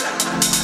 Thank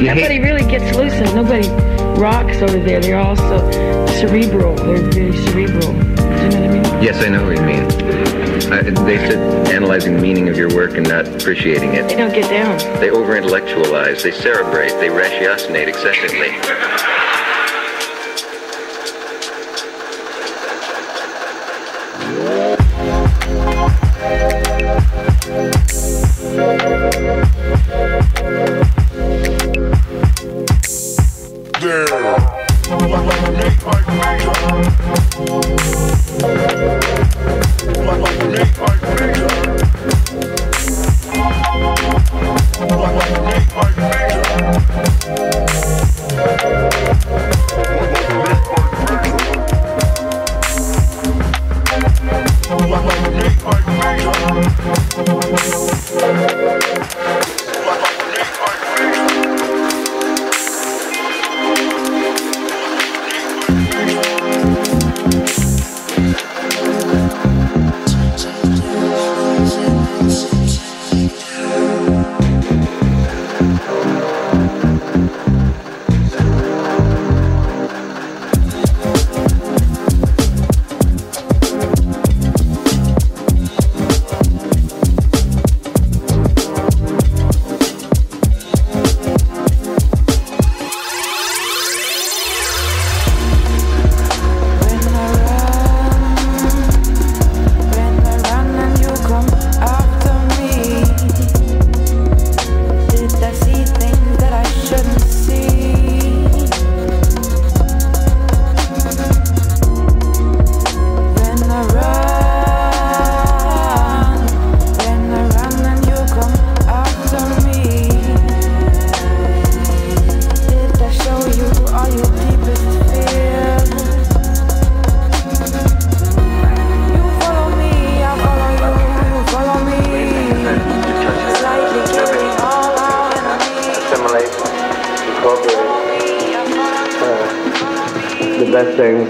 You nobody really gets loose and nobody rocks over there. They're all so cerebral. They're very cerebral. Do you know what I mean? Yes, I know what you mean. I, they sit analyzing the meaning of your work and not appreciating it. They don't get down. They over-intellectualize. They cerebrate. They ratiocinate excessively.